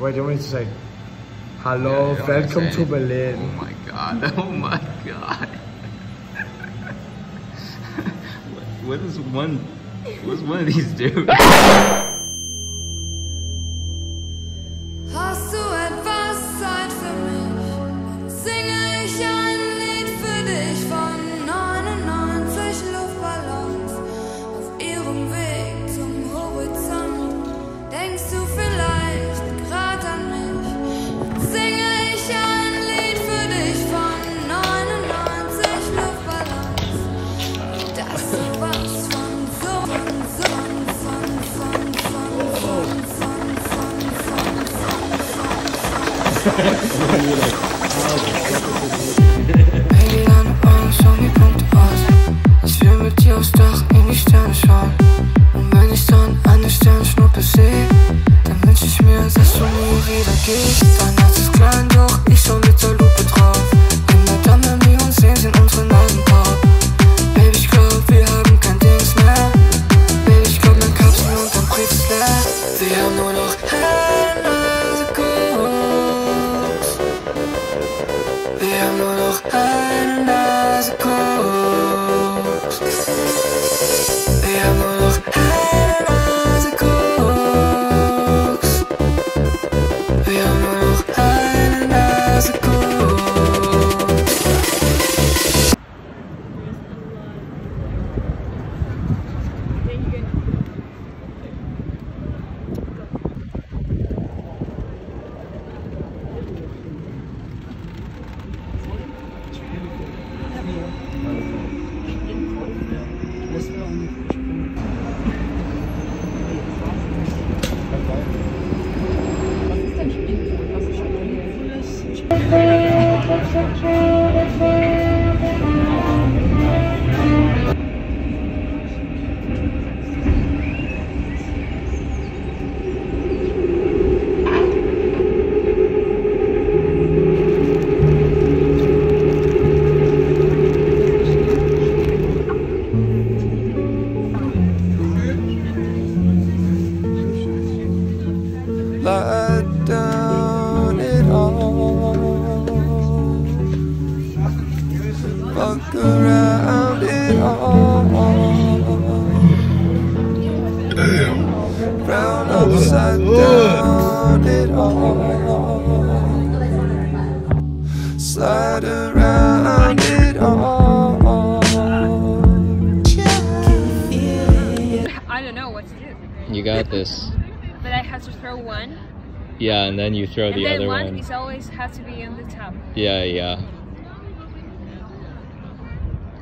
Wait, do you want me to say, Hello, Yeah, welcome wanna to Berlin. Oh my god, oh my god. what, what is one, what does one of these do? Ich will mit dir aufs Dach in die Sterne schauen. Und wenn ich dann eine Sternschnuppe sehe, dann wünsch ich mir, dass du nie wieder gehst. Dein Let Fuck around it all. Round upside down it all. Slide around it all. I don't know what to do. You got this. But I have to throw one. Yeah, and then you throw and the other one, one. is always have to be on the top. Yeah, yeah.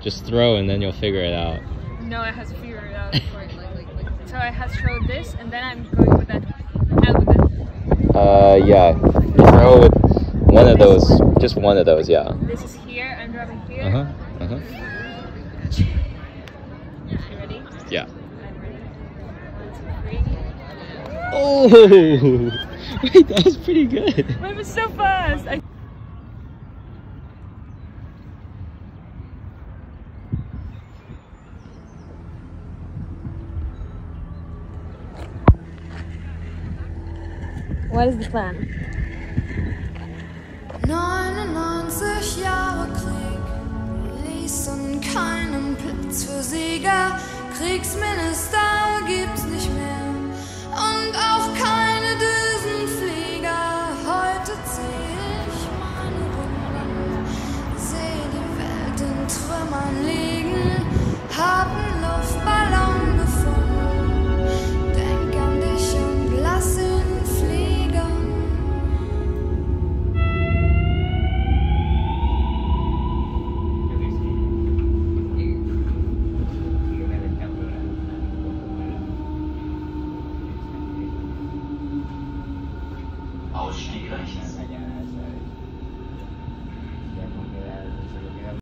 Just throw and then you'll figure it out. No, I have to figure it out. so I have to throw this and then I'm going with that. And with that. Uh, yeah. Throw with one of those, just one of those, yeah. This is here, I'm dropping here. Uh huh. Uh huh. You ready? Yeah. I'm ready. One, two, three. Oh! Wait, that was pretty good. It was so fast! I What is the plan? 99 Jahre Krieg ließen keinen Platz für Sieger. Kriegsminister gibt's nicht mehr und auch keine Ausstieg rechts.